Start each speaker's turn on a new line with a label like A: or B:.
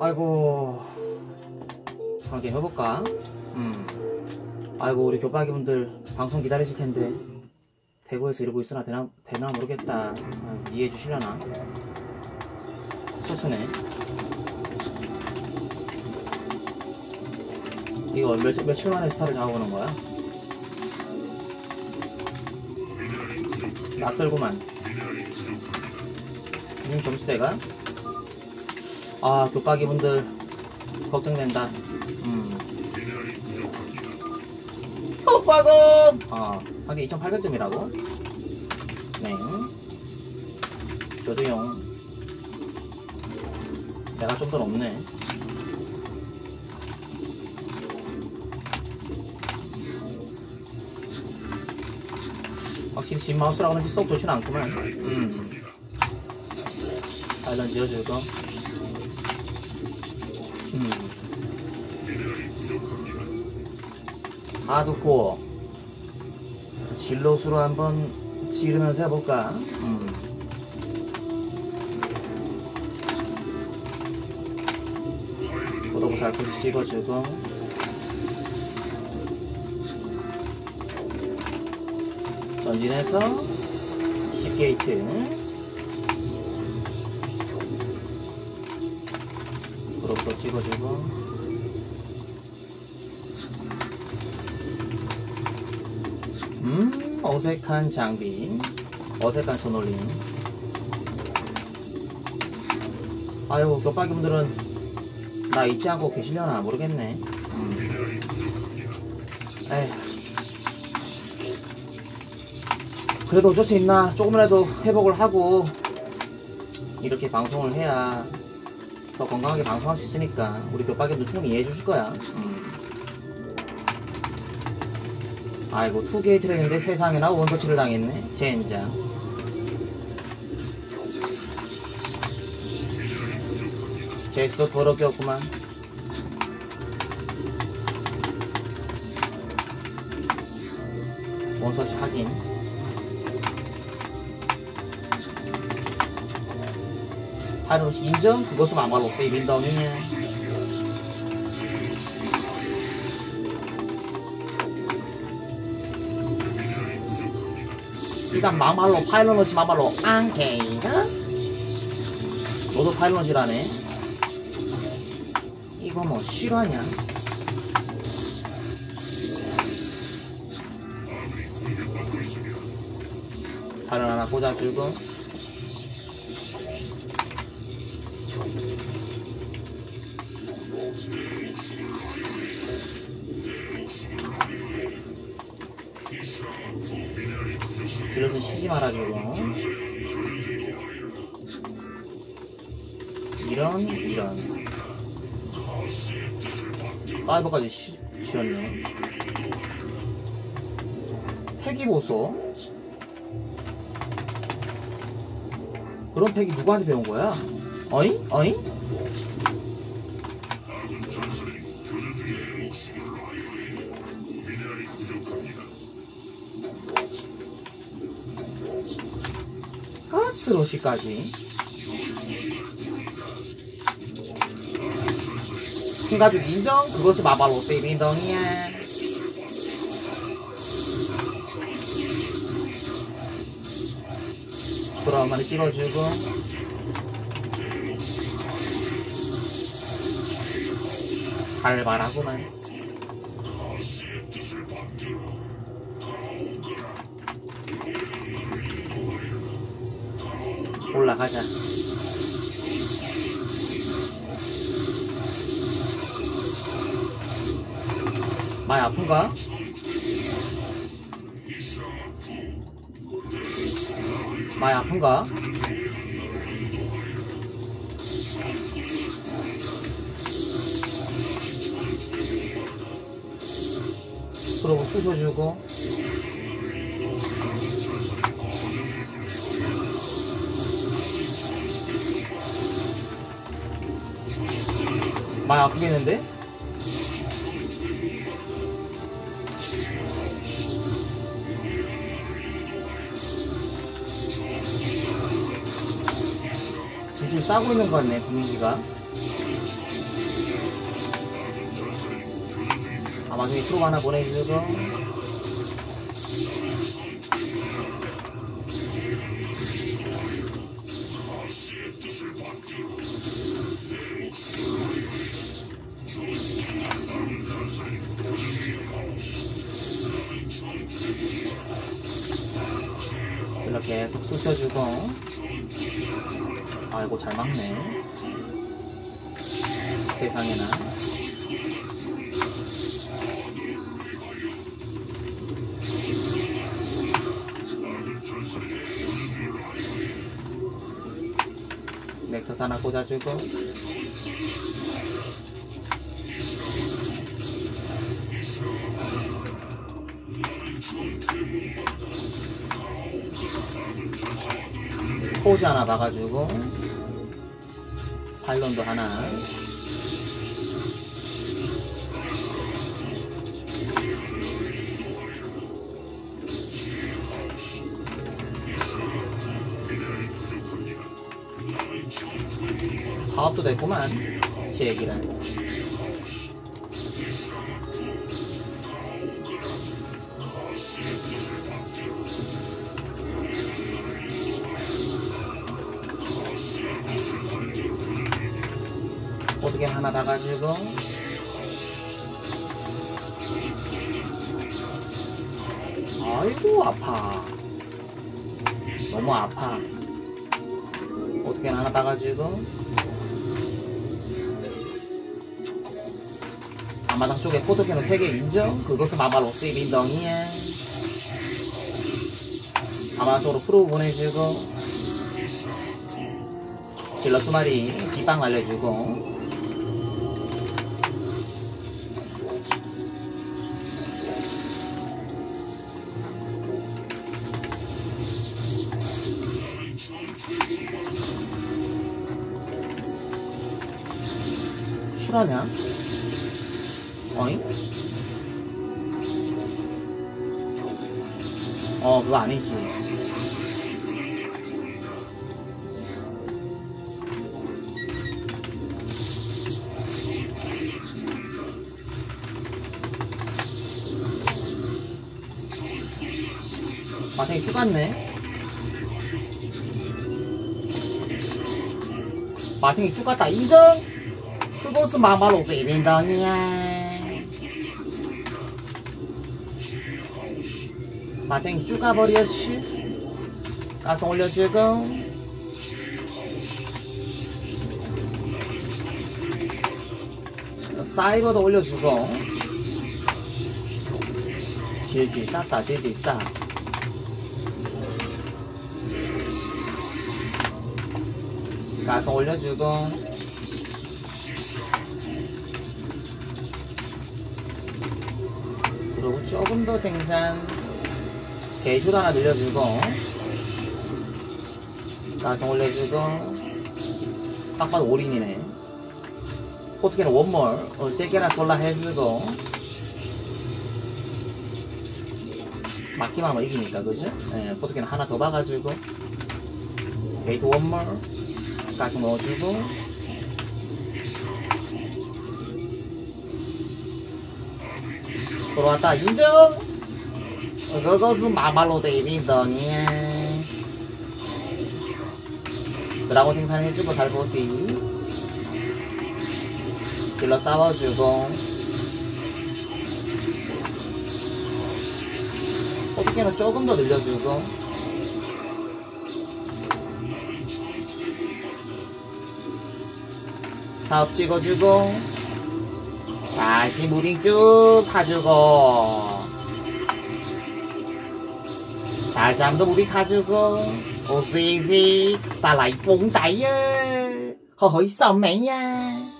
A: 아이고 한 게임 해볼까? 음 아이고 우리 교박이분들 방송 기다리실 텐데 대구에서 이러고 있으나 되나, 되나 모르겠다 아, 이해해 주시려나? 소수네 이거 며칠, 며칠 만에 스타를 잡아보는 거야? 낯설구만 음, 점수대가? 아, 교박이 분들 걱정된다. 음. 교박음! 아, 상대 2800점이라고? 네. 저도용. 내가 좀 더 높네. 확실히 진 마우스라 그런지 썩 좋진 않구만. 음. 사일런 지어주고. 음. 하드코어. 진로수로 한번 지르면서 해볼까? 음. 구독 살포시 찍어주고. 전진해서 10게이트. 찍어주고. 음 어색한 장비. 어색한 손올림. 아유 겹박이분들은 나 잊지 않고 계시려나 모르겠네. 음. 그래도 어쩔 수 있나? 조금이라도 회복을 하고 이렇게 방송을 해야 더 건강하게 방송할 수 있으니까 우리 교박이도 충분히 이해해 주실 거야. 음. 아이고 투게이트를 했는데 세상에나 원터치를 당했네. 젠장. 제스도 더럽게 없구만. 원서치 확인 harus injong gue sama malu kayak bintangnya 일단 막말로 파일럿이 막말로. 안케이가 너도 파일럿이라네. 이거 뭐 실화냐? 파일럿 하나 꽂아주고 그래서 쉬지 말아주고 이런 이런 사이버까지 시, 쉬었네 폐기보소 그런 폐기 누구한테 배운 거야? 어잉? 어잉? 가스로시까지. 가족 인정? 그것이 세빈덩이야. 그럼 한 씹어주고. 살발하구만 올라가자. 많이 아픈가? 많이 아픈가? 그러고 쑤셔주고 많이 아프겠는데? 줄줄 싸고 있는 것 같네 분위기가 아 마중에 트로 하나 보내주셔서 계속 쑤셔주고. 아이고 잘 막네. 세상에나. 넥터스 하나 꽂아주고 포즈 하나 봐가지고. 팔론도 하나. 사업도 됐구만 제 얘기는 어떻게 하나 봐가지고. 아이고 아파. 너무 아파. 어떻게 하나 봐가지고. 앞마당 쪽에 포토캐논 3개 인정? 그것은 마마로스 빈덩이에. 아마 쪽으로 프로 보내주고. 질러 두 마리 뒷방 알려주고 실화냐? 어잉? 어 그거 아니지 마탱이 죽었네 마탱이 죽었다 인정? 그것은 마마로 베린다니야. 마탱이 죽어버렸지 가서 올려주고. 사이버도 올려주고. 질질 쌌다 질질 싸 가서 올려주고 조금 더 생산. 개수도 하나 늘려주고. 가서 올려주고. 딱 봐도 올인이네. 포트캐는 원몰 어, 세개나 골라 해주고. 맞기만 하면 이기니까 그죠? 예, 포트캐는 하나 더 봐가지고. 게이트 원몰 가서 넣어주고 들어왔다. 인정! 그것은 마말로 데이빈덩이야 드라고 생산해주고 잘 보시 딜러 싸워주고. 어떻게는 조금 더 늘려주고. 사업 찍어주고 다시 무빙 쭉 타주고. 다시 한 번 더 무빙 타주고. 오스이시 살라이 뽕다이야. 허허이 썸매야